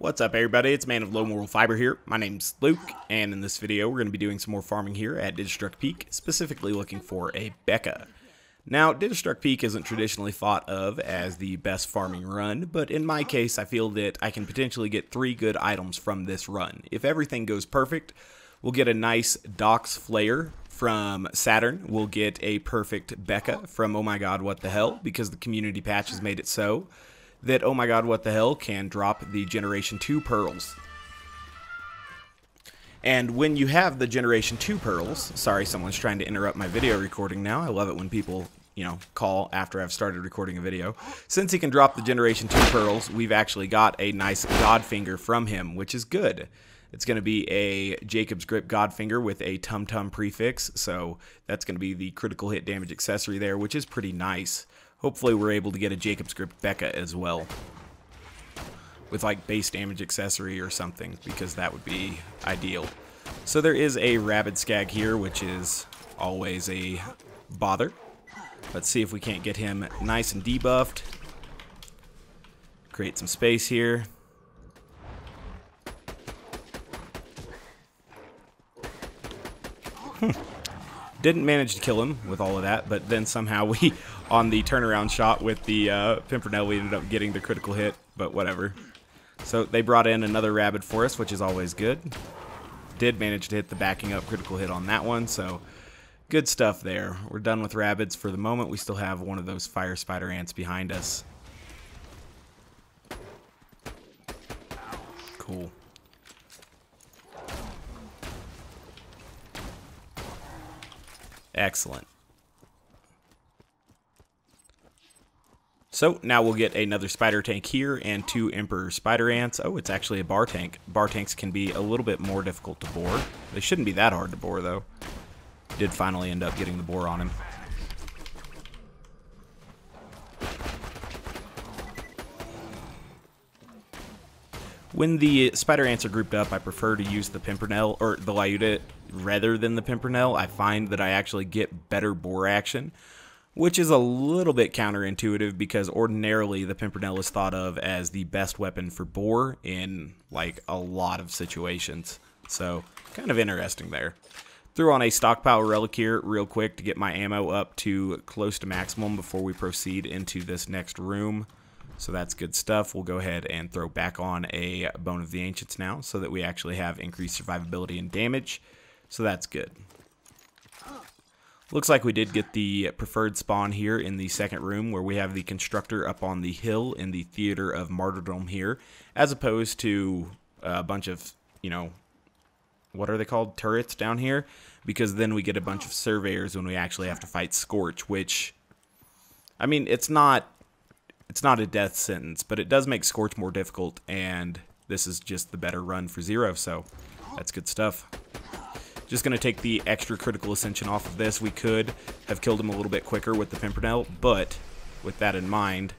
What's up everybody, it's Man of Low Moral Fiber here. My name's Luke, and in this video we're going to be doing some more farming here at Digistruct Peak, specifically looking for a Bekah. Now, Digistruct Peak isn't traditionally thought of as the best farming run, but in my case I feel that I can potentially get three good items from this run. If everything goes perfect, we'll get a nice Dox Flare from Saturn, we'll get a perfect Bekah from Oh My God What The Hell, because the community patch has made it so that Oh My God What The Hell can drop the Generation 2 Pearls. And when you have the Generation 2 Pearls, sorry, someone's trying to interrupt my video recording now. I love it when people, you know, call after I've started recording a video. Since he can drop the Generation 2 Pearls, we've actually got a nice Godfinger from him, which is good. It's going to be a Jakobs Grip Godfinger with a Tum Tum prefix, so that's going to be the critical hit damage accessory there, which is pretty nice. Hopefully we're able to get a Jakobs Grip Bekah as well. With like base damage accessory or something, because that would be ideal. So there is a Rabid Skag here, which is always a bother. Let's see if we can't get him nice and debuffed. Create some space here. Didn't manage to kill him with all of that, but then somehow we, on the turnaround shot with the uh, Pimpernel, we ended up getting the critical hit, but whatever. So they brought in another Rabid for us, which is always good. Did manage to hit the backing up critical hit on that one, so good stuff there. We're done with Rabids for the moment. We still have one of those Fire Spider Ants behind us. Cool. Excellent. So now we'll get another spider tank here and two emperor spider ants. Oh, it's actually a bar tank. Bar tanks can be a little bit more difficult to bore. They shouldn't be that hard to bore though. Did finally end up getting the bore on him. When the spider ants are grouped up, I prefer to use the Pimpernel, or the Lyuda, rather than the Pimpernel. I find that I actually get better bore action, which is a little bit counterintuitive because ordinarily the Pimpernel is thought of as the best weapon for bore in, like, a lot of situations. So, kind of interesting there. Threw on a stockpile relic here real quick to get my ammo up to close to maximum before we proceed into this next room. So that's good stuff. We'll go ahead and throw back on a Bone of the Ancients now so that we actually have increased survivability and damage. So that's good. Looks like we did get the preferred spawn here in the second room where we have the constructor up on the hill in the theater of martyrdom here as opposed to a bunch of, you know, what are they called? Turrets down here because then we get a bunch of surveyors when we actually have to fight Scorch, which I mean, it's not it's not a death sentence, but it does make Scorch more difficult, and this is just the better run for Zer0, so that's good stuff. Just going to take the extra critical ascension off of this. We could have killed him a little bit quicker with the Pimpernel, but with that in mind,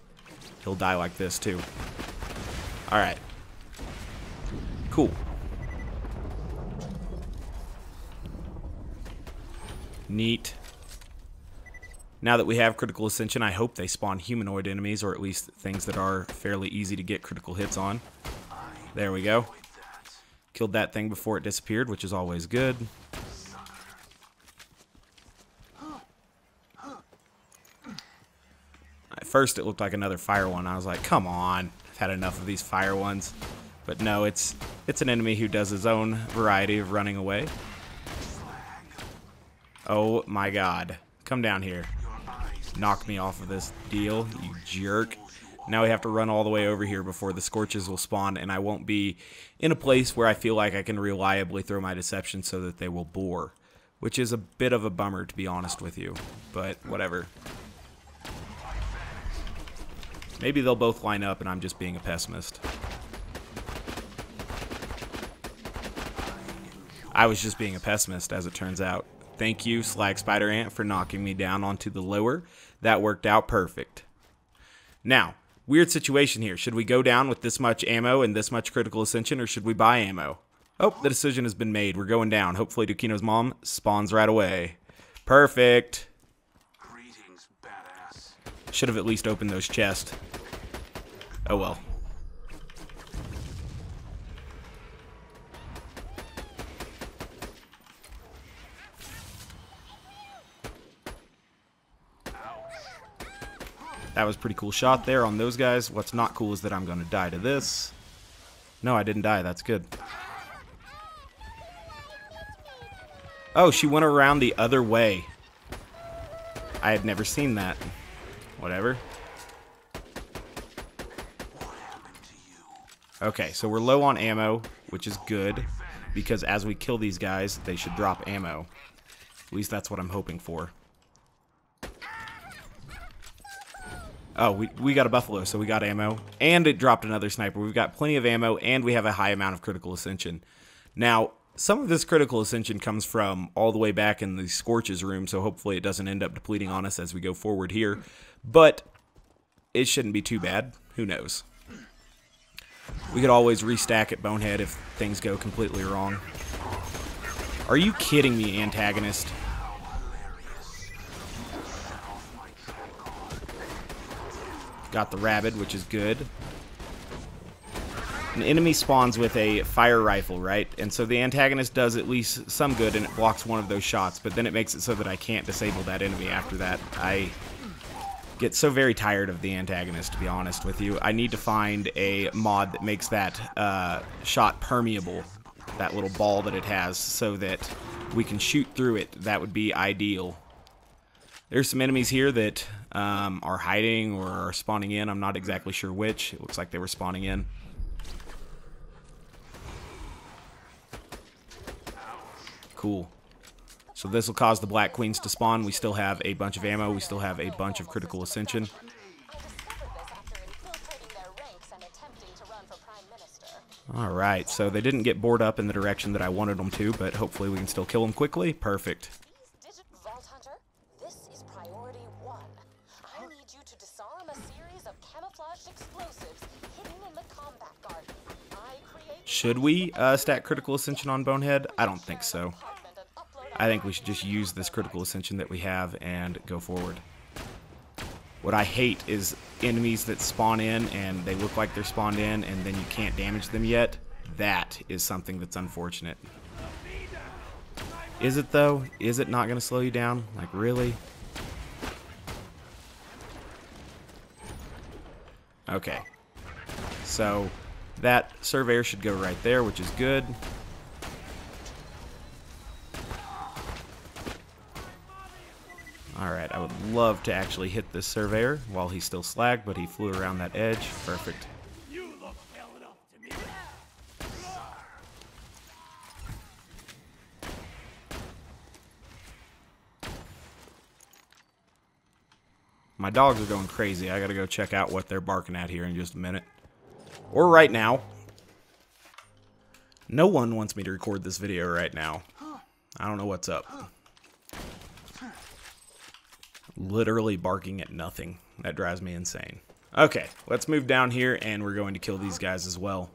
he'll die like this too. Alright. Cool. Neat. Now that we have critical ascension, I hope they spawn humanoid enemies, or at least things that are fairly easy to get critical hits on. There we go. Killed that thing before it disappeared, which is always good. At first it looked like another fire one. I was like, come on. I've had enough of these fire ones. But no, it's it's an enemy who does his own variety of running away. Oh my god. Come down here knock me off of this deal, you jerk. Now we have to run all the way over here before the Scorches will spawn, and I won't be in a place where I feel like I can reliably throw my deception so that they will bore. Which is a bit of a bummer, to be honest with you. But, whatever. Maybe they'll both line up and I'm just being a pessimist. I was just being a pessimist, as it turns out. Thank you, Slag Spider Ant, for knocking me down onto the lower. That worked out perfect. Now, weird situation here. Should we go down with this much ammo and this much critical ascension, or should we buy ammo? Oh, the decision has been made. We're going down. Hopefully Dukino's mom spawns right away. Perfect. Greetings, badass. Should have at least opened those chests. Oh well. That was pretty cool shot there on those guys. What's not cool is that I'm going to die to this. No, I didn't die. That's good. Oh, she went around the other way. I had never seen that. Whatever. Okay, so we're low on ammo, which is good, because as we kill these guys, they should drop ammo. At least that's what I'm hoping for. Oh, we, we got a buffalo, so we got ammo. And it dropped another sniper. We've got plenty of ammo, and we have a high amount of critical ascension. Now, some of this critical ascension comes from all the way back in the Scorch's room, so hopefully it doesn't end up depleting on us as we go forward here. But it shouldn't be too bad. Who knows? We could always restack at Bonehead if things go completely wrong. Are you kidding me, antagonist? Got the rabid, which is good. An enemy spawns with a fire rifle, right? And so the antagonist does at least some good and it blocks one of those shots, but then it makes it so that I can't disable that enemy after that. I get so very tired of the antagonist, to be honest with you. I need to find a mod that makes that uh, shot permeable, that little ball that it has, so that we can shoot through it. That would be ideal. There's some enemies here that um, are hiding or are spawning in. I'm not exactly sure which. It looks like they were spawning in. Cool. So this will cause the Black Queens to spawn. We still have a bunch of ammo. We still have a bunch of critical ascension. Alright, so they didn't get bored up in the direction that I wanted them to, but hopefully we can still kill them quickly. Perfect. Should we uh, stack critical ascension on Bonehead? I don't think so. I think we should just use this critical ascension that we have and go forward. What I hate is enemies that spawn in and they look like they're spawned in and then you can't damage them yet. That is something that's unfortunate. Is it though? Is it not going to slow you down? Like really? Okay. So that surveyor should go right there, which is good. Alright, I would love to actually hit this surveyor while he's still slag, but he flew around that edge. Perfect. My dogs are going crazy. I gotta go check out what they're barking at here in just a minute. Or right now. No one wants me to record this video right now. I don't know what's up literally barking at nothing. That drives me insane. Okay, let's move down here and we're going to kill these guys as well.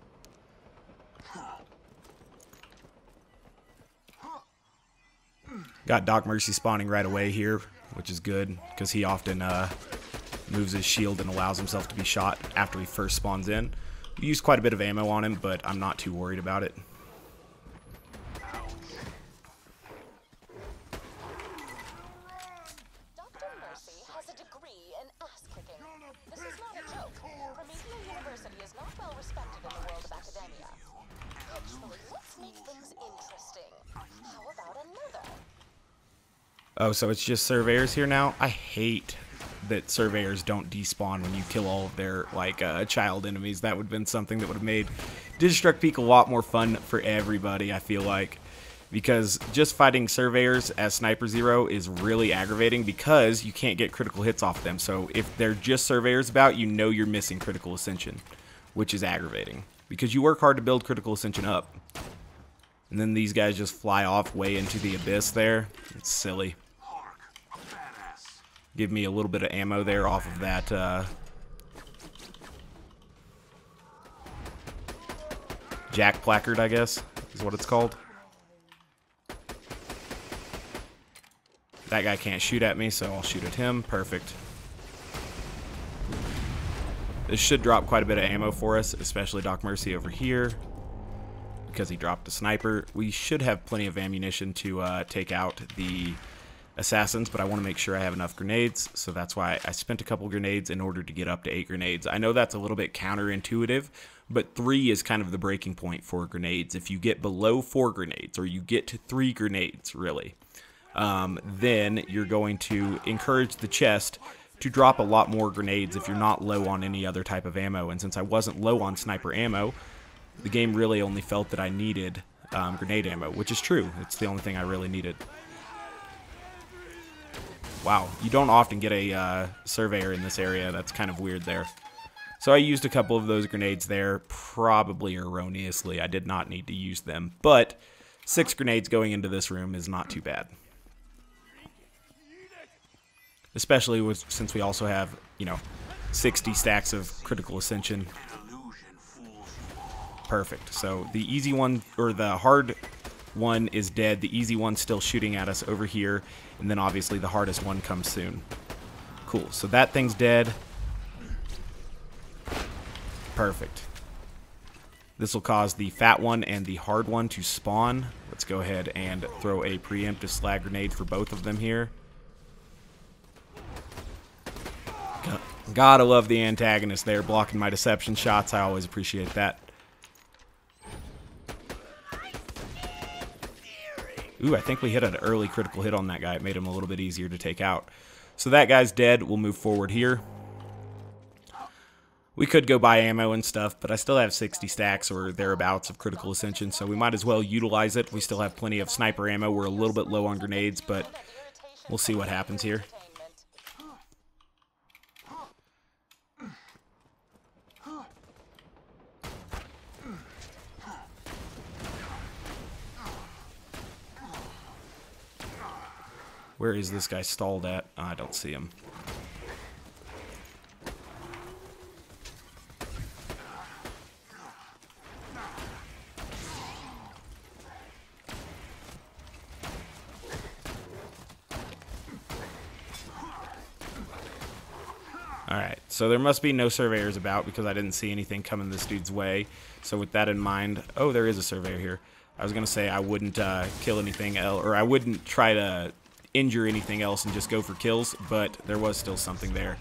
Got Doc Mercy spawning right away here, which is good because he often uh, moves his shield and allows himself to be shot after he first spawns in. We use quite a bit of ammo on him, but I'm not too worried about it. Oh, so it's just surveyors here now? I hate that surveyors don't despawn when you kill all of their like uh, child enemies. That would have been something that would have made Digistruct Peak a lot more fun for everybody, I feel like. Because just fighting surveyors as Sniper Zer0 is really aggravating because you can't get critical hits off them. So if they're just surveyors about, you know you're missing critical ascension, which is aggravating. Because you work hard to build critical ascension up. And then these guys just fly off way into the abyss there. It's silly give me a little bit of ammo there off of that uh, jack placard, I guess, is what it's called. That guy can't shoot at me, so I'll shoot at him. Perfect. This should drop quite a bit of ammo for us, especially Doc Mercy over here. Because he dropped a sniper. We should have plenty of ammunition to uh, take out the assassins, but I want to make sure I have enough grenades, so that's why I spent a couple grenades in order to get up to eight grenades. I know that's a little bit counterintuitive, but three is kind of the breaking point for grenades. If you get below four grenades, or you get to three grenades, really, um, then you're going to encourage the chest to drop a lot more grenades if you're not low on any other type of ammo. And since I wasn't low on sniper ammo, the game really only felt that I needed um, grenade ammo, which is true. It's the only thing I really needed. Wow, you don't often get a uh, surveyor in this area. That's kind of weird there. So I used a couple of those grenades there, probably erroneously. I did not need to use them, but six grenades going into this room is not too bad. Especially with, since we also have, you know, 60 stacks of critical ascension Perfect. So the easy one, or the hard one is dead. The easy one's still shooting at us over here. And then obviously the hardest one comes soon. Cool. So that thing's dead. Perfect. This will cause the fat one and the hard one to spawn. Let's go ahead and throw a preemptive slag grenade for both of them here. Gotta love the antagonist there blocking my deception shots. I always appreciate that. Ooh, I think we hit an early critical hit on that guy. It made him a little bit easier to take out. So that guy's dead. We'll move forward here. We could go buy ammo and stuff, but I still have 60 stacks or thereabouts of critical ascension, so we might as well utilize it. We still have plenty of sniper ammo. We're a little bit low on grenades, but we'll see what happens here. Where is this guy stalled at? Oh, I don't see him. Alright, so there must be no surveyors about because I didn't see anything coming this dude's way. So with that in mind, oh, there is a surveyor here. I was going to say I wouldn't uh, kill anything else, or I wouldn't try to injure anything else and just go for kills, but there was still something there.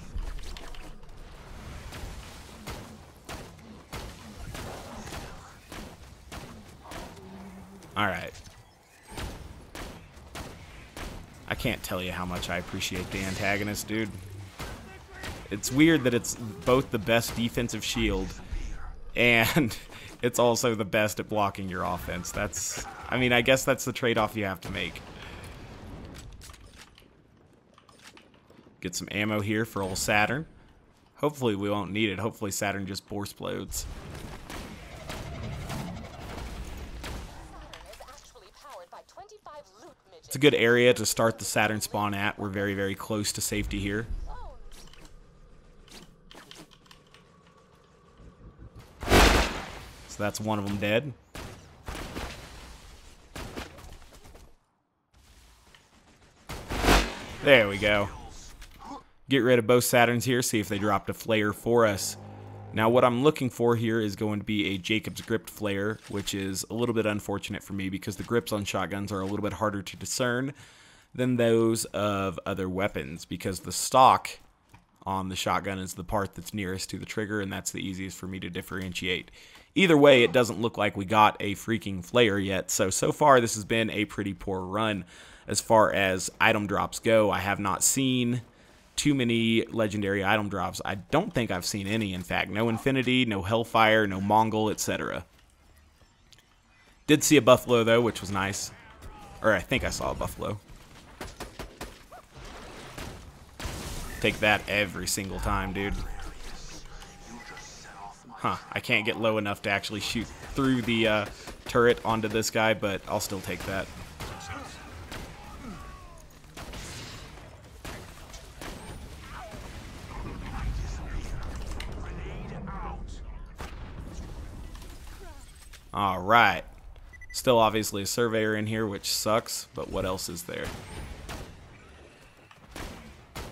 Alright. I can't tell you how much I appreciate the antagonist, dude. It's weird that it's both the best defensive shield and it's also the best at blocking your offense. That's, I mean, I guess that's the trade-off you have to make. Get some ammo here for old Saturn. Hopefully we won't need it. Hopefully Saturn just bore explodes. It's a good area to start the Saturn spawn at. We're very, very close to safety here. So that's one of them dead. There we go. Get rid of both Saturns here, see if they dropped a flare for us. Now what I'm looking for here is going to be a Jakobs Grip flare, which is a little bit unfortunate for me because the grips on shotguns are a little bit harder to discern than those of other weapons because the stock on the shotgun is the part that's nearest to the trigger and that's the easiest for me to differentiate. Either way, it doesn't look like we got a freaking flare yet, so so far this has been a pretty poor run as far as item drops go. I have not seen too many legendary item drops. I don't think I've seen any, in fact. No Infinity, no Hellfire, no Mongol, etc. Did see a Buffalo, though, which was nice. Or I think I saw a Buffalo. Take that every single time, dude. Huh, I can't get low enough to actually shoot through the uh, turret onto this guy, but I'll still take that. Alright. Still obviously a surveyor in here, which sucks, but what else is there?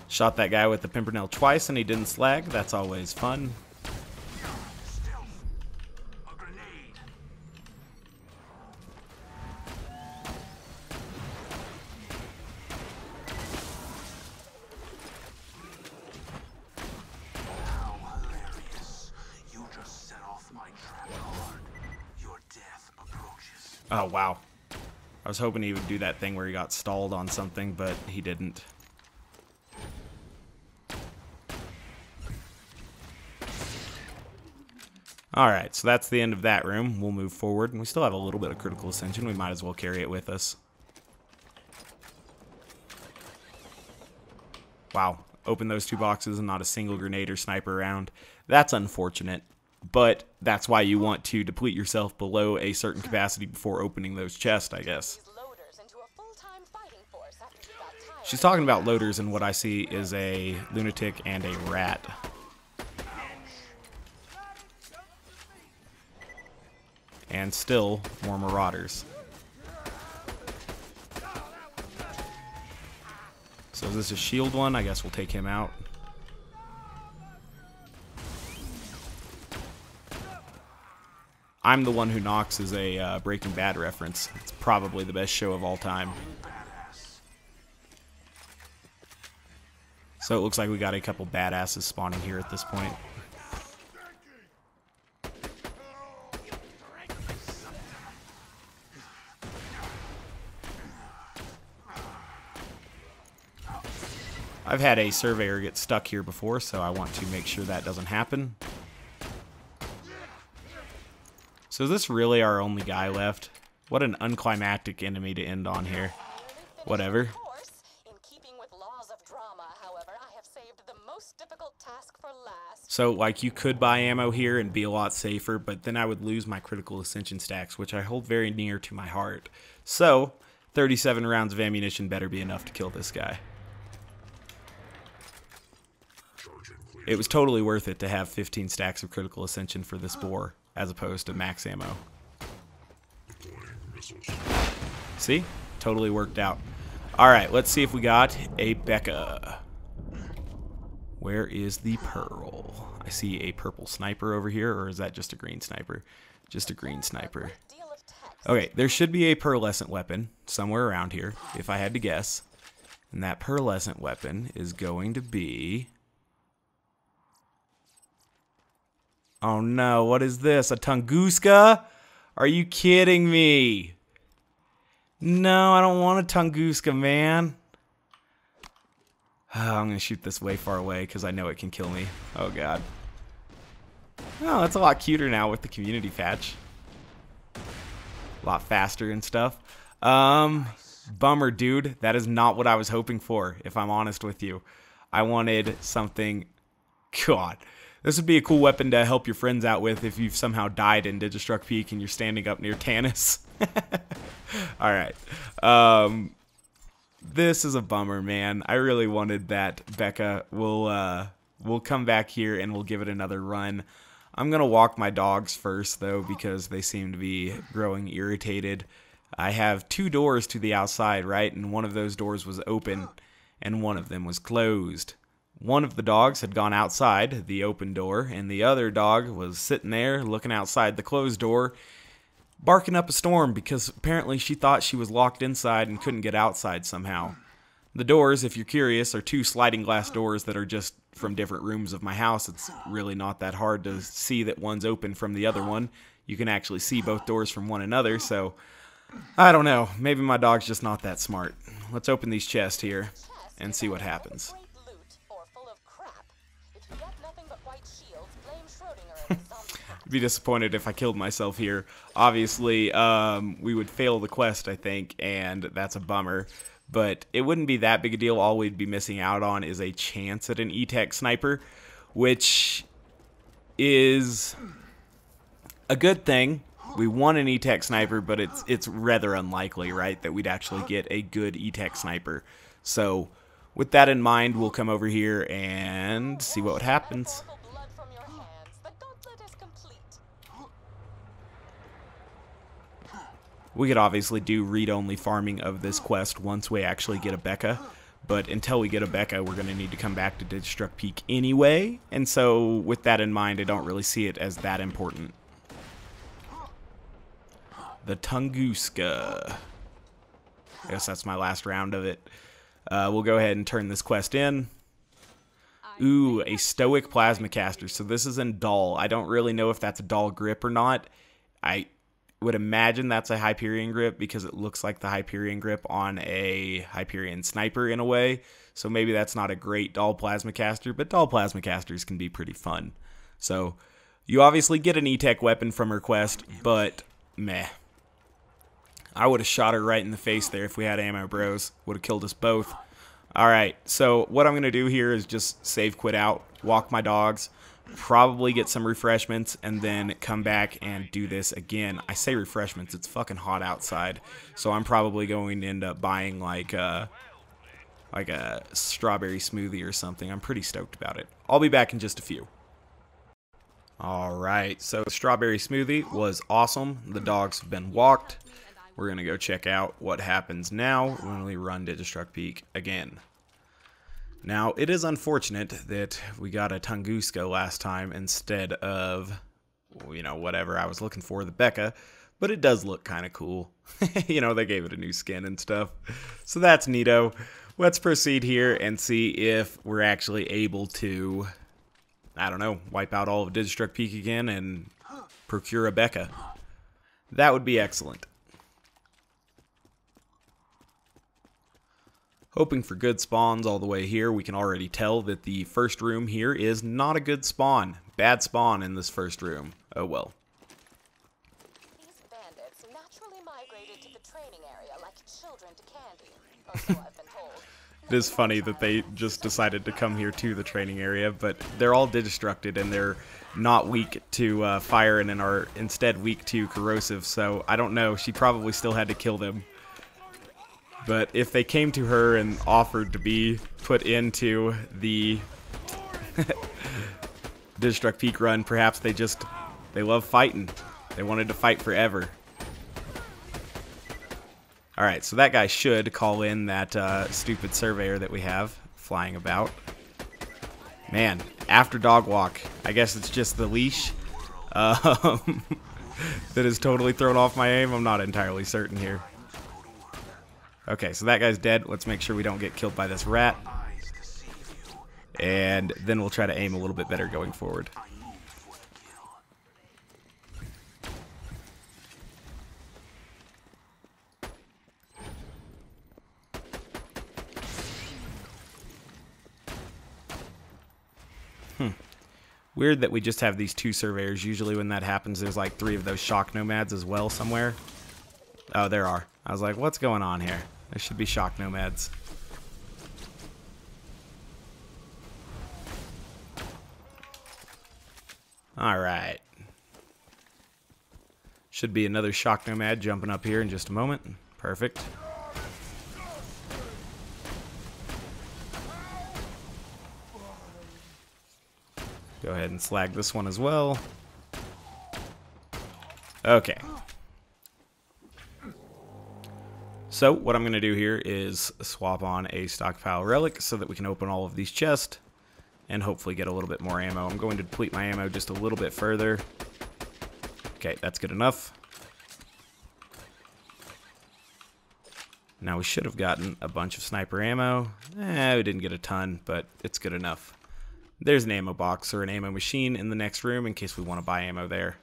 Shot that guy with the Pimpernel twice and he didn't slag. That's always fun. Oh, wow. I was hoping he would do that thing where he got stalled on something, but he didn't. Alright, so that's the end of that room. We'll move forward. And we still have a little bit of critical ascension. We might as well carry it with us. Wow. Open those two boxes and not a single grenade or sniper around. That's unfortunate. But that's why you want to deplete yourself below a certain capacity before opening those chests, I guess. She's talking about loaders, and what I see is a lunatic and a rat. And still more marauders. So is this a shield one? I guess we'll take him out. I'm the one who knocks is a uh, Breaking Bad reference. It's probably the best show of all time. So it looks like we got a couple badasses spawning here at this point. I've had a surveyor get stuck here before, so I want to make sure that doesn't happen. So is this really our only guy left? What an unclimactic enemy to end on here. Whatever. So, like, you could buy ammo here and be a lot safer, but then I would lose my critical ascension stacks, which I hold very near to my heart. So, 37 rounds of ammunition better be enough to kill this guy. It was totally worth it to have 15 stacks of critical ascension for this bore, as opposed to max ammo. See? Totally worked out. Alright, let's see if we got a Bekah. Where is the pearl? I see a purple sniper over here, or is that just a green sniper? Just a green sniper. Okay, there should be a pearlescent weapon somewhere around here, if I had to guess. And that pearlescent weapon is going to be... Oh no, what is this? A Tunguska? Are you kidding me? No, I don't want a Tunguska, man. Oh, I'm going to shoot this way far away because I know it can kill me. Oh, God. Oh, that's a lot cuter now with the community patch. A lot faster and stuff. Um, bummer, dude. That is not what I was hoping for, if I'm honest with you. I wanted something... God. This would be a cool weapon to help your friends out with if you've somehow died in Digistruct Peak and you're standing up near Tannis. Alright. Um, this is a bummer, man. I really wanted that. Bekah, we'll uh, we'll come back here and we'll give it another run. I'm gonna walk my dogs first though because they seem to be growing irritated. I have two doors to the outside, right? And one of those doors was open and one of them was closed. One of the dogs had gone outside the open door, and the other dog was sitting there looking outside the closed door barking up a storm because apparently she thought she was locked inside and couldn't get outside somehow. The doors, if you're curious, are two sliding glass doors that are just from different rooms of my house. It's really not that hard to see that one's open from the other one. You can actually see both doors from one another, so I don't know. Maybe my dog's just not that smart. Let's open these chests here and see what happens. Be disappointed if I killed myself here. Obviously, um, we would fail the quest, I think, and that's a bummer. But it wouldn't be that big a deal. All we'd be missing out on is a chance at an E-Tech sniper, which is a good thing. We want an E-Tech sniper, but it's it's rather unlikely, right, that we'd actually get a good E-Tech sniper. So, with that in mind, we'll come over here and see what happens. We could obviously do read-only farming of this quest once we actually get a Bekah, but until we get a Bekah, we're going to need to come back to Digistruct Peak anyway, and so with that in mind, I don't really see it as that important. The Tunguska. I guess that's my last round of it. Uh, we'll go ahead and turn this quest in. Ooh, a Stoic Plasma Caster. So this is in Dahl. I don't really know if that's a Dahl grip or not. I would imagine that's a Hyperion grip because it looks like the Hyperion grip on a Hyperion sniper in a way. So maybe that's not a great Dahl Plasmacaster, but Dahl Plasmacasters can be pretty fun. So you obviously get an E-Tech weapon from her quest, but meh. I would have shot her right in the face there if we had ammo, bros. Would have killed us both. Alright, so what I'm going to do here is just save quit out, walk my dogs, probably get some refreshments, and then come back and do this again. I say refreshments, it's fucking hot outside, so I'm probably going to end up buying like uh, like a strawberry smoothie or something. I'm pretty stoked about it. I'll be back in just a few. Alright, so strawberry smoothie was awesome. The dogs have been walked. We're going to go check out what happens now when we run Digistruct Peak again. Now, it is unfortunate that we got a Tunguska last time instead of, you know, whatever I was looking for, the Bekah, but it does look kind of cool. you know, they gave it a new skin and stuff. So that's neato. Let's proceed here and see if we're actually able to, I don't know, wipe out all of Digistruct Peak again and procure a Bekah. That would be excellent. Hoping for good spawns all the way here, we can already tell that the first room here is not a good spawn. Bad spawn in this first room. Oh well. These bandits naturally migrated to the training area like children to candy. Or so I've been told. It is funny that they just decided to come here to the training area, but they're all digistructed and they're not weak to uh, fire and are instead weak to corrosive, so I don't know. She probably still had to kill them. But if they came to her and offered to be put into the Digistruct Peak run, perhaps they just, they love fighting. They wanted to fight forever. Alright, so that guy should call in that uh, stupid surveyor that we have flying about. Man, after dog walk, I guess it's just the leash um, that has totally thrown off my aim. I'm not entirely certain here. Okay, so that guy's dead. Let's make sure we don't get killed by this rat. And then we'll try to aim a little bit better going forward. Hmm. Weird that we just have these two surveyors. Usually when that happens, there's like three of those shock nomads as well somewhere. Oh, there are. I was like, what's going on here? There should be shock nomads. Alright. Should be another shock nomad jumping up here in just a moment. Perfect. Go ahead and slag this one as well. Okay. So what I'm going to do here is swap on a stockpile relic so that we can open all of these chests and hopefully get a little bit more ammo. I'm going to deplete my ammo just a little bit further. Okay, that's good enough. Now we should have gotten a bunch of sniper ammo. Eh, we didn't get a ton, but it's good enough. There's an ammo box or an ammo machine in the next room in case we want to buy ammo there.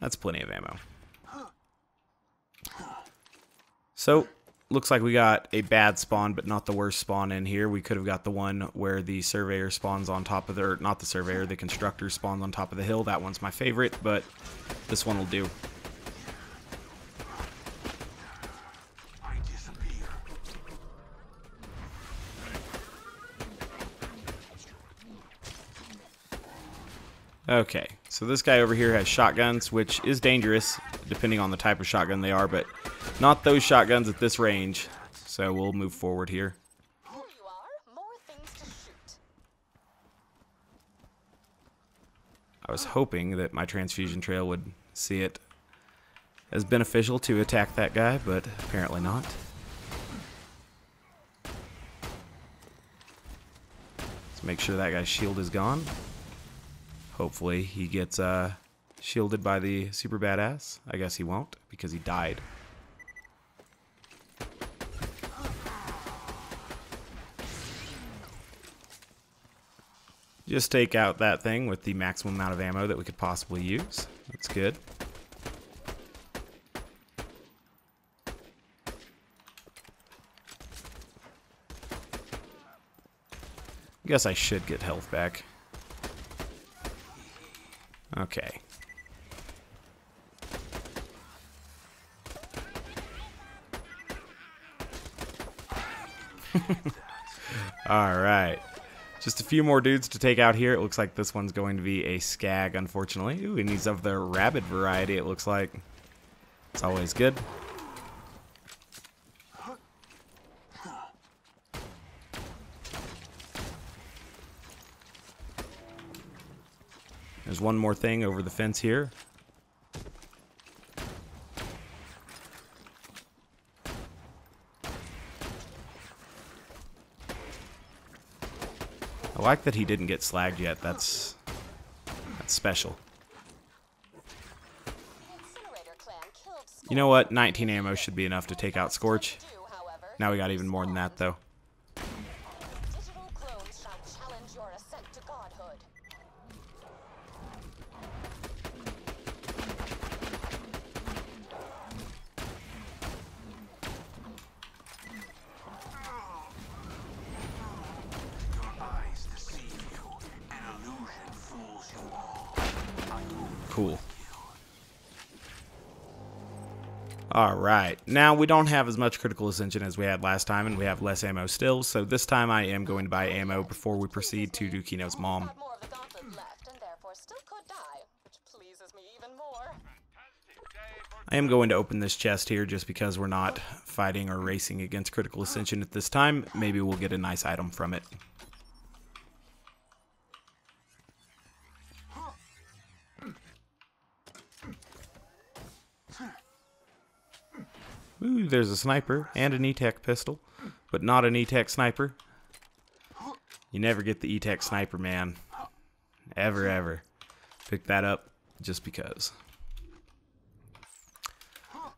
That's plenty of ammo. So, looks like we got a bad spawn, but not the worst spawn in here. We could have got the one where the surveyor spawns on top of the, not the surveyor, the constructor spawns on top of the hill. That one's my favorite, but this one will do. Okay, so this guy over here has shotguns, which is dangerous, depending on the type of shotgun they are, but not those shotguns at this range. So we'll move forward here. I was hoping that my transfusion trail would see it as beneficial to attack that guy, but apparently not. Let's make sure that guy's shield is gone. Hopefully he gets uh, shielded by the super badass. I guess he won't because he died. Just take out that thing with the maximum amount of ammo that we could possibly use. That's good. Guess I should get health back. Okay. All right. Just a few more dudes to take out here. It looks like this one's going to be a skag, unfortunately. Ooh, and he's of the rabbit variety, it looks like. It's always good. There's one more thing over the fence here. I like that he didn't get slagged yet. That's that's special. The Incinerator clan killed You know what? 19 ammo should be enough to take out Scorch. Now we got even more than that, though. Alright, now we don't have as much critical ascension as we had last time, and we have less ammo still, so this time I am going to buy ammo before we proceed to do Dukino's mom. Got more of the gauntlet left, and therefore still could die, which pleases me even more. I am going to open this chest here just because we're not fighting or racing against critical ascension at this time. Maybe we'll get a nice item from it. Ooh, there's a sniper and an E-Tech pistol, but not an E-Tech sniper. You never get the E-Tech sniper, man. Ever, ever. Pick that up just because.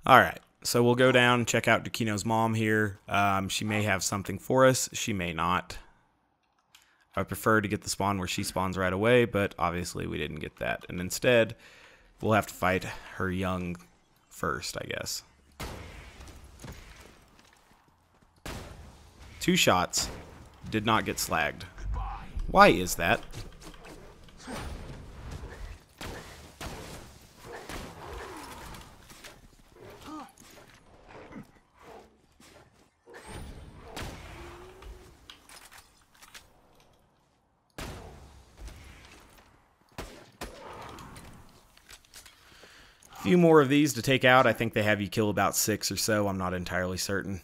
All right. So we'll go down, and check out Dukino's mom here. Um, she may have something for us. She may not. I prefer to get the spawn where she spawns right away, but obviously we didn't get that. And instead, we'll have to fight her young first, I guess. Two shots. Did not get slagged. Why is that? few more of these to take out. I think they have you kill about six or so. I'm not entirely certain.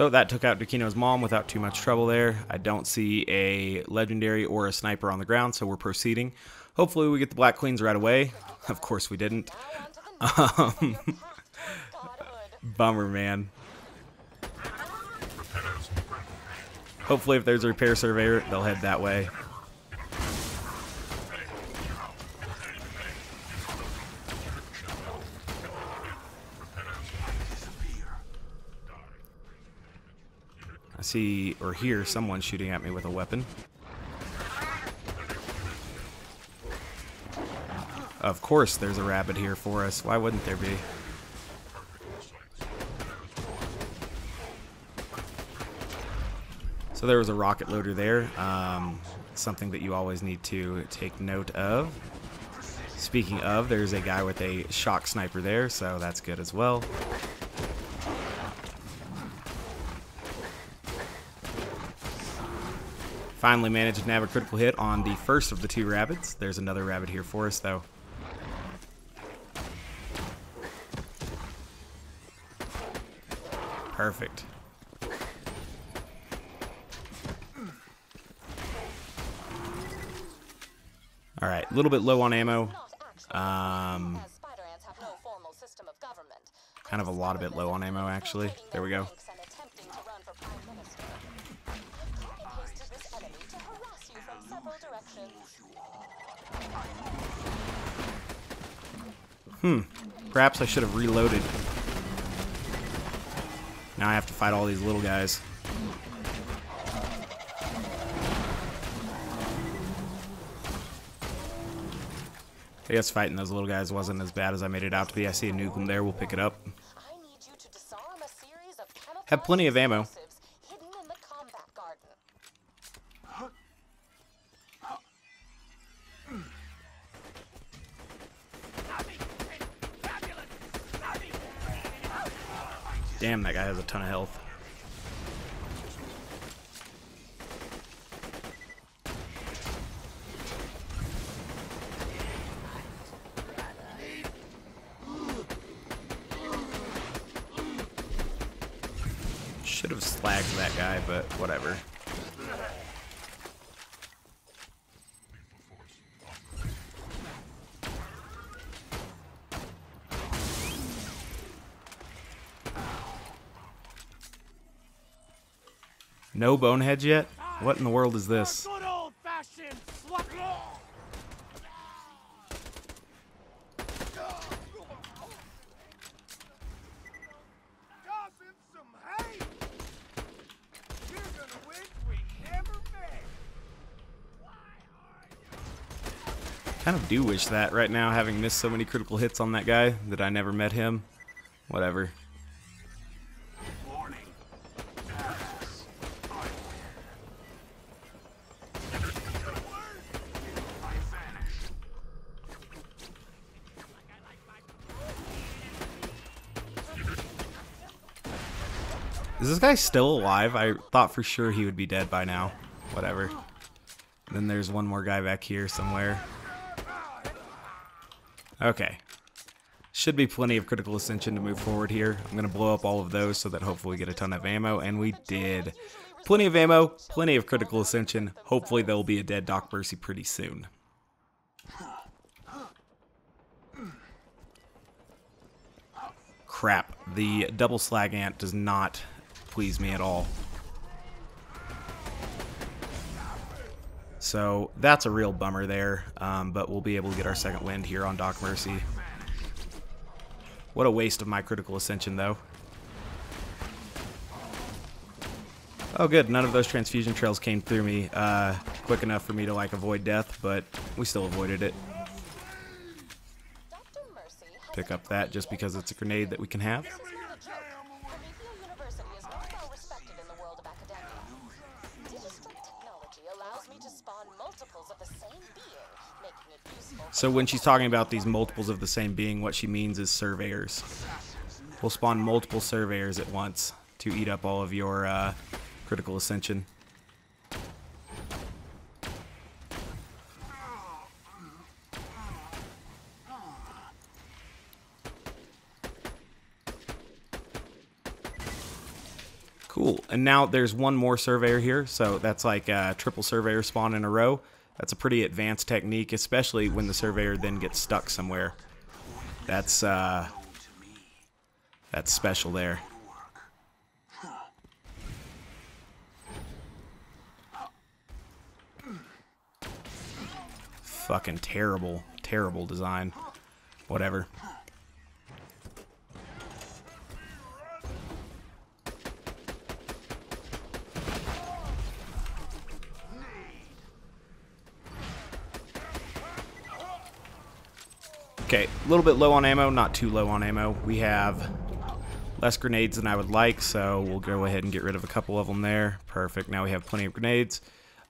So that took out Dukino's mom without too much trouble there. I don't see a legendary or a sniper on the ground, so we're proceeding. Hopefully we get the Black Queens right away. Of course we didn't. Um, Godhood. Bummer, man. Hopefully if there's a repair surveyor, they'll head that way. See or hear someone shooting at me with a weapon. Of course there's a rabbit here for us. Why wouldn't there be? So there was a rocket loader there. Um, something that you always need to take note of. Speaking of, there's a guy with a shock sniper there, so that's good as well. Finally managed to nab a critical hit on the first of the two rabbits. There's another rabbit here for us, though. Perfect. All right, a little bit low on ammo. Um, kind of a lot of it low on ammo, actually. There we go. Directions. Perhaps I should have reloaded. Now I have to fight all these little guys. I guess fighting those little guys wasn't as bad as I made it out to be. I see a nuke there. We'll pick it up. I need you to disarm a series of Have plenty of ammo. Guy has a ton of health. No boneheads yet? What in the world is this? Kind of do wish that right now, having missed so many critical hits on that guy that I never met him. Whatever. Is this guy still alive? I thought for sure he would be dead by now. Whatever. Then there's one more guy back here somewhere. Okay. Should be plenty of critical ascension to move forward here. I'm going to blow up all of those so that hopefully we get a ton of ammo, and we did. Plenty of ammo, plenty of critical ascension. Hopefully there will be a dead Doc Mercy pretty soon. Crap. The double slag ant does not please me at all. So that's a real bummer there, um, but we'll be able to get our second wind here on Doc Mercy. What a waste of my critical ascension, though. Oh, good. None of those transfusion trails came through me uh, quick enough for me to like avoid death, but we still avoided it. Dr. Mercy has Pick up that just because it's a grenade that we can have. So when she's talking about these multiples of the same being, what she means is surveyors. We'll spawn multiple surveyors at once to eat up all of your uh, critical ascension. Cool. And now there's one more surveyor here, so that's like a triple surveyor spawn in a row. That's a pretty advanced technique, especially when the surveyor then gets stuck somewhere. That's uh, that's special there. Fucking terrible, terrible design. Whatever. Okay, a little bit low on ammo, not too low on ammo. We have less grenades than I would like, so we'll go ahead and get rid of a couple of them there. Perfect. Now we have plenty of grenades.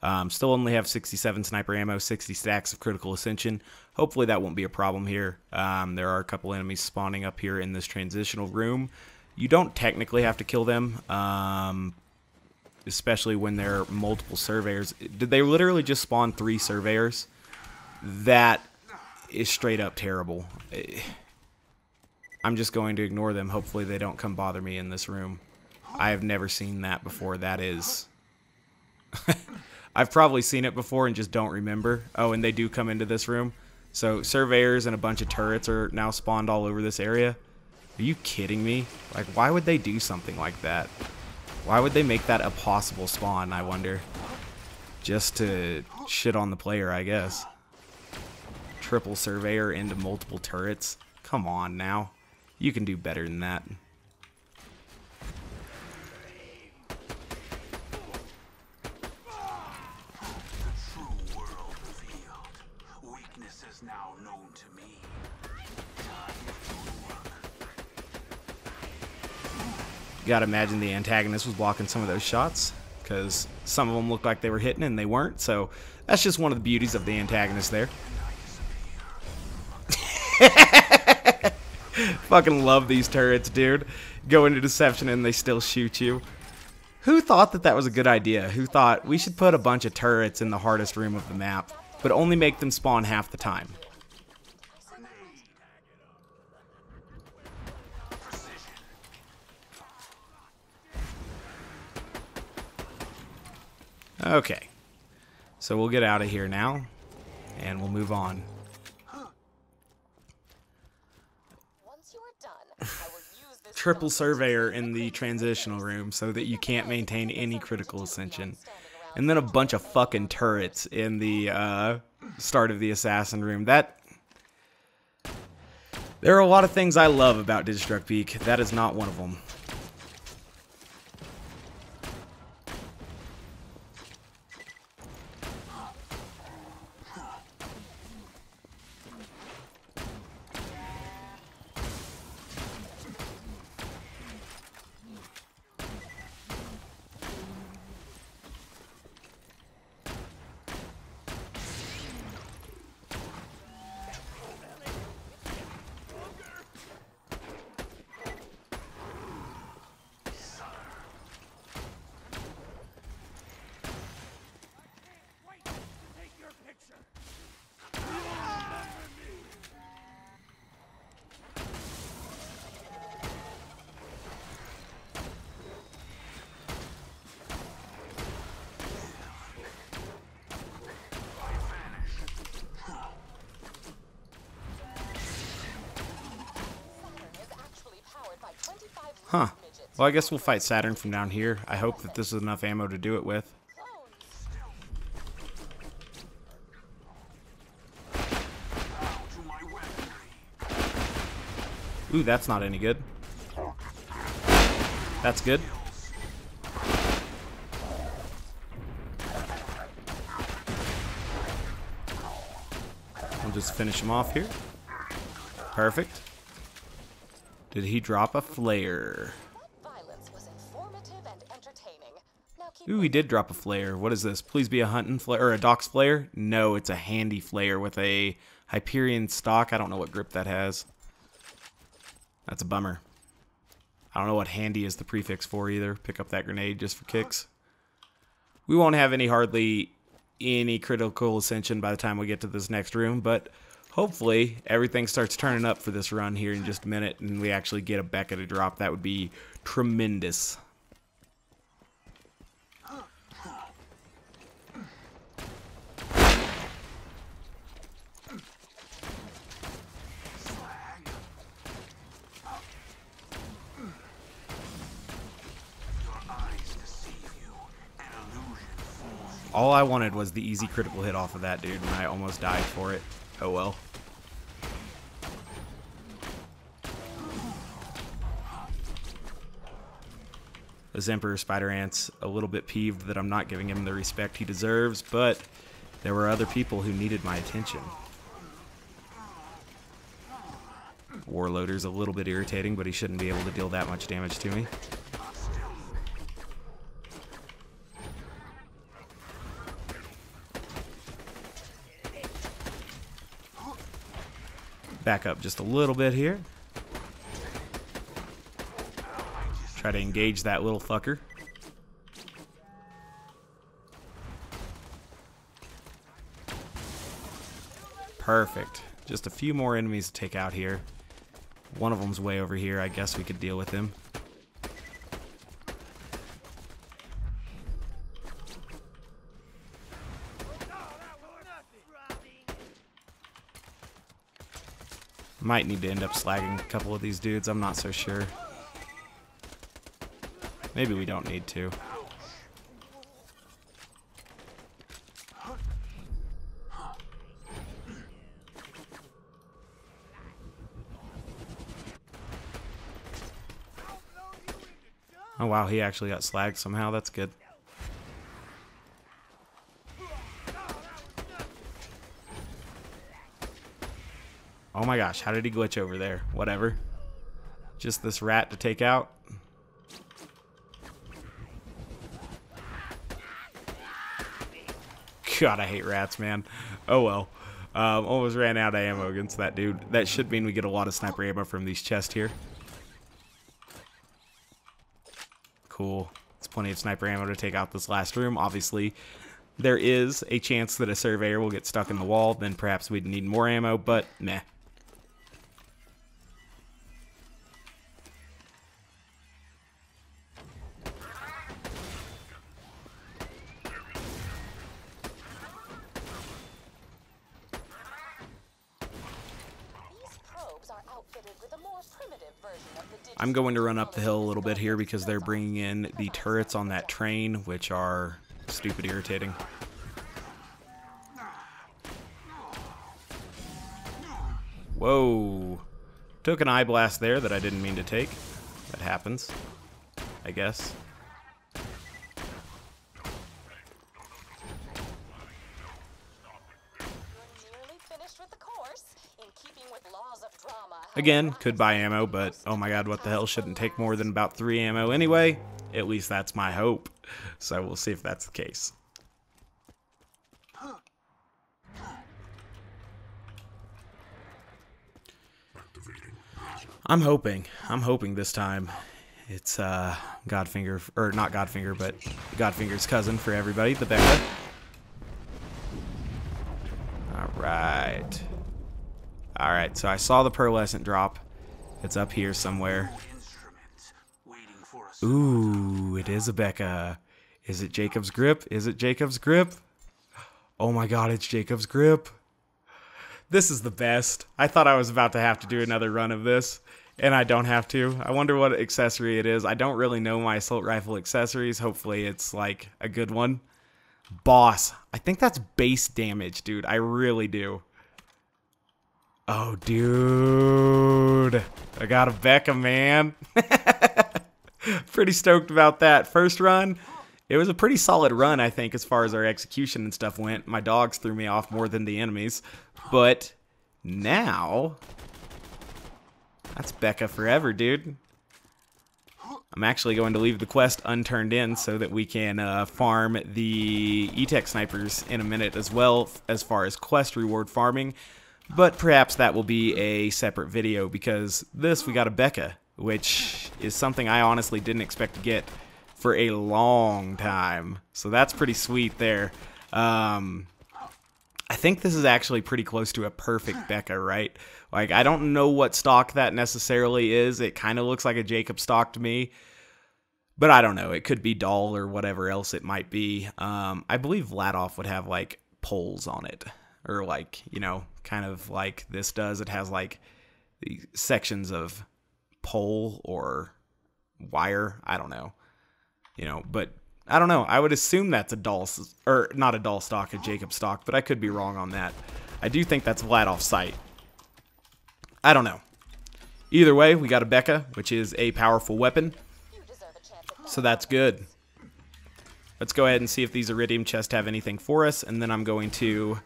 Um, still only have 67 sniper ammo, 60 stacks of critical ascension. Hopefully that won't be a problem here. Um, there are a couple enemies spawning up here in this transitional room. You don't technically have to kill them, um, especially when there are multiple surveyors. Did they literally just spawn three surveyors? That is straight up terrible. I'm just going to ignore them. Hopefully they don't come bother me in this room. I have never seen that before. That is. I've probably seen it before and just don't remember. Oh, and they do come into this room. So surveyors and a bunch of turrets are now spawned all over this area. Are you kidding me? Like, why would they do something like that? Why would they make that a possible spawn, I wonder? Just to shit on the player, I guess. Triple surveyor into multiple turrets. Come on now. You can do better than that. Gotta imagine the antagonist was blocking some of those shots because some of them looked like they were hitting and they weren't. So that's just one of the beauties of the antagonist there. Fucking love these turrets, dude. Go into deception and they still shoot you. Who thought that that was a good idea? Who thought we should put a bunch of turrets in the hardest room of the map, but only make them spawn half the time? Okay. So we'll get out of here now, and we'll move on. Once you are done, I will use this Triple surveyor in the transitional room so that you can't maintain any critical ascension. And then a bunch of fucking turrets in the uh, start of the assassin room. That. There are a lot of things I love about Digistruct Peak. That is not one of them. I guess we'll fight Saturn from down here. I hope that this is enough ammo to do it with. Ooh, that's not any good. That's good. We'll just finish him off here. Perfect. Did he drop a flare? Ooh, he did drop a flare. What is this? Please be a hunting flare or a doc's flare? No, it's a handy flare with a Hyperion stock. I don't know what grip that has. That's a bummer. I don't know what handy is the prefix for either. Pick up that grenade just for kicks. We won't have any hardly any critical ascension by the time we get to this next room, but hopefully everything starts turning up for this run here in just a minute and we actually get a Bekah to drop. That would be tremendous. Your eyes deceive you. An illusion fools you. All I wanted was the easy critical hit off of that dude, and I almost died for it. Oh well. This Emperor Spider Ant's a little bit peeved that I'm not giving him the respect he deserves, but there were other people who needed my attention. Warloader's a little bit irritating, but he shouldn't be able to deal that much damage to me. Back up just a little bit here. Try to engage that little fucker. Perfect. Just a few more enemies to take out here. One of them's way over here. I guess we could deal with him. Might need to end up slagging a couple of these dudes. I'm not so sure. Maybe we don't need to. Oh wow, he actually got slagged somehow. That's good. Oh my gosh, how did he glitch over there? Whatever. Just this rat to take out. God, I hate rats, man. Oh well. Um, almost ran out of ammo against that dude. That should mean we get a lot of sniper ammo from these chests here. Cool. It's plenty of sniper ammo to take out this last room. Obviously, there is a chance that a surveyor will get stuck in the wall. Then perhaps we'd need more ammo, but meh. I'm going to run up the hill a little bit here because they're bringing in the turrets on that train, which are stupid irritating. Whoa. Took an eye blast there that I didn't mean to take. That happens, I guess. You're nearly finished with the course. In keeping with laws of drama. Again, could buy ammo, but oh my god, what the hell, shouldn't take more than about three ammo anyway. At least that's my hope. So we'll see if that's the case. I'm hoping. I'm hoping this time it's uh Godfinger or not Godfinger, but Godfinger's cousin for everybody, the Bekah. All right. All right, so I saw the pearlescent drop. It's up here somewhere. Ooh, it is a Bekah. Is it Jakobs grip? Is it Jakobs grip? Oh my god, it's Jakobs grip. This is the best. I thought I was about to have to do another run of this, and I don't have to. I wonder what accessory it is. I don't really know my assault rifle accessories. Hopefully, it's like a good one. Boss. I think that's base damage, dude. I really do. Oh, dude. I got a Bekah, man. pretty stoked about that. First run, it was a pretty solid run, I think, as far as our execution and stuff went. My dogs threw me off more than the enemies. But now, that's Bekah forever, dude. I'm actually going to leave the quest unturned in so that we can uh, farm the E-Tech snipers in a minute as well as far as quest reward farming. But perhaps that will be a separate video because this we got a Bekah, which is something I honestly didn't expect to get for a long time. So that's pretty sweet there. Um, I think this is actually pretty close to a perfect Bekah, right? Like, I don't know what stock that necessarily is. It kind of looks like a Jakobs stock to me. But I don't know. It could be Dahl or whatever else it might be. Um, I believe Vladoff would have, like, poles on it. Or, like, you know, kind of like this does. It has, like, the sections of pole or wire. I don't know. You know, but I don't know. I would assume that's a Dahl, or not a Dahl stock, a Jakobs stock, but I could be wrong on that. I do think that's Vladoff site. I don't know. Either way, we got a Bekah, which is a powerful weapon, so that's good. Let's go ahead and see if these Iridium chests have anything for us, and then I'm going to,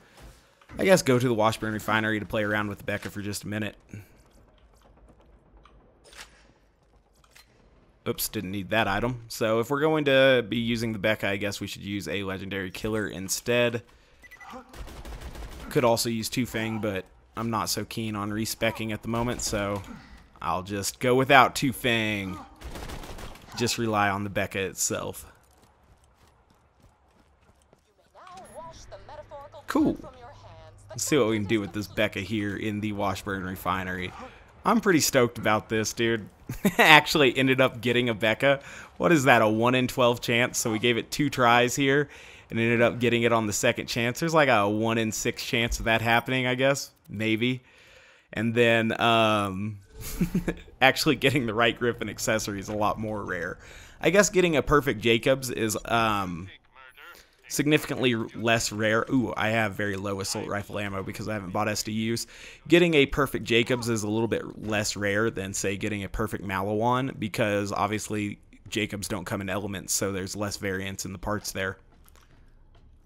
I guess, go to the Washburn Refinery to play around with the Bekah for just a minute. Oops, didn't need that item. So if we're going to be using the Bekah, I guess we should use a Legendary Killer instead. Could also use Two Fang, but I'm not so keen on respecking at the moment, so I'll just go without Two Fang. Just rely on the Bekah itself. Now wash the metaphorical Cool. blood from your hands. The Let's see what we can do with this Bekah here in the Washburn Refinery. I'm pretty stoked about this, dude. Actually ended up getting a Bekah. What is that, a 1 in 12 chance? So we gave it two tries here and ended up getting it on the second chance. There's like a 1 in 6 chance of that happening, I guess. Maybe. and then um, actually getting the right grip and accessory is a lot more rare. I guess getting a perfect Jakobs is um, significantly less rare. Ooh, I have very low assault rifle ammo because I haven't bought SDUs. Getting a perfect Jakobs is a little bit less rare than, say, getting a perfect Maliwan because obviously Jakobs don't come in elements, so there's less variance in the parts there.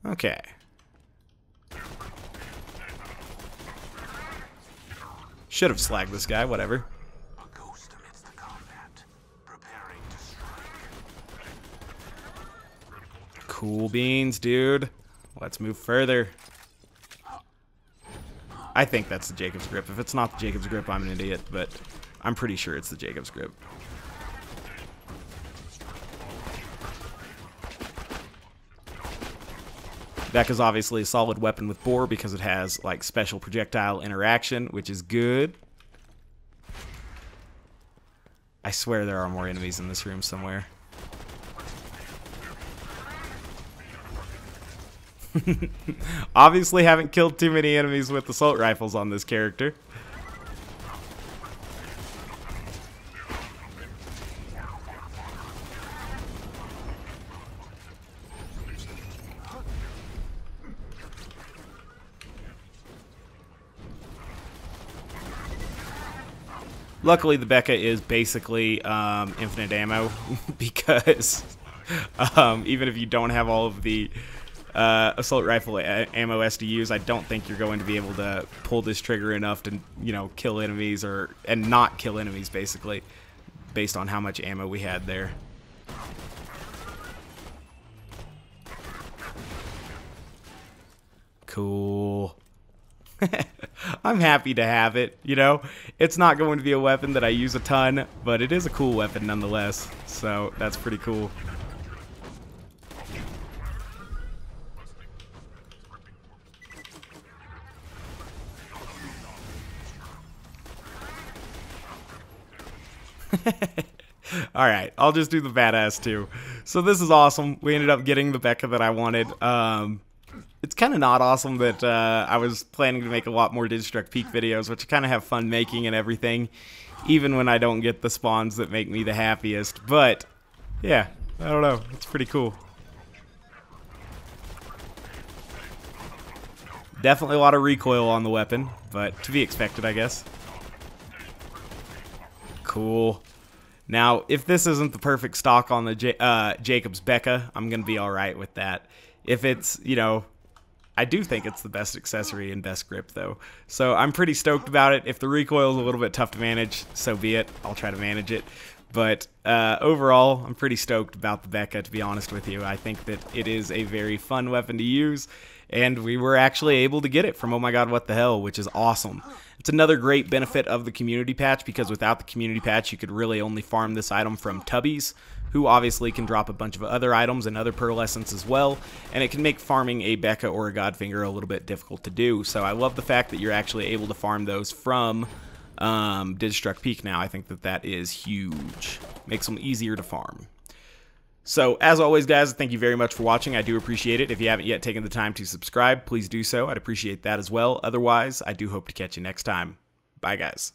Okay. Should have slagged this guy, whatever. Cool beans, dude. Let's move further. I think that's the Jakobs grip. If it's not the Jakobs grip, I'm an idiot, but I'm pretty sure it's the Jakobs grip. Beck is obviously a solid weapon with bore because it has like special projectile interaction, which is good. I swear there are more enemies in this room somewhere. Obviously haven't killed too many enemies with assault rifles on this character. Luckily, the Bekah is basically um, infinite ammo because um, even if you don't have all of the uh, assault rifle ammo SDUs, I don't think you're going to be able to pull this trigger enough to you know kill enemies or and not kill enemies basically, based on how much ammo we had there. Cool. I'm happy to have it, you know? It's not going to be a weapon that I use a ton, but it is a cool weapon nonetheless. So that's pretty cool. All right, I'll just do the badass too. So this is awesome. We ended up getting the Bekah that I wanted. Um, it's kind of not awesome that uh, I was planning to make a lot more Digistruct Peak videos, which I kind of have fun making and everything, even when I don't get the spawns that make me the happiest. But yeah, I don't know. It's pretty cool. Definitely a lot of recoil on the weapon, but to be expected, I guess. Cool. Now, if this isn't the perfect stock on the J- uh, Jakobs Bekah, I'm to be alright with that. If it's, you know, I do think it's the best accessory and best grip, though. So I'm pretty stoked about it. If the recoil is a little bit tough to manage, so be it. I'll try to manage it. But uh, overall, I'm pretty stoked about the Bekah, to be honest with you. I think that it is a very fun weapon to use, and we were actually able to get it from Oh My God, What the Hell, which is awesome. It's another great benefit of the community patch because without the community patch, you could really only farm this item from Tubbies, who obviously can drop a bunch of other items and other pearlescents as well, and it can make farming a Bekah or a Godfinger a little bit difficult to do. So I love the fact that you're actually able to farm those from um, Digistruct Peak now. I think that that is huge. Makes them easier to farm. So, as always, guys, thank you very much for watching. I do appreciate it. If you haven't yet taken the time to subscribe, please do so. I'd appreciate that as well. Otherwise, I do hope to catch you next time. Bye, guys.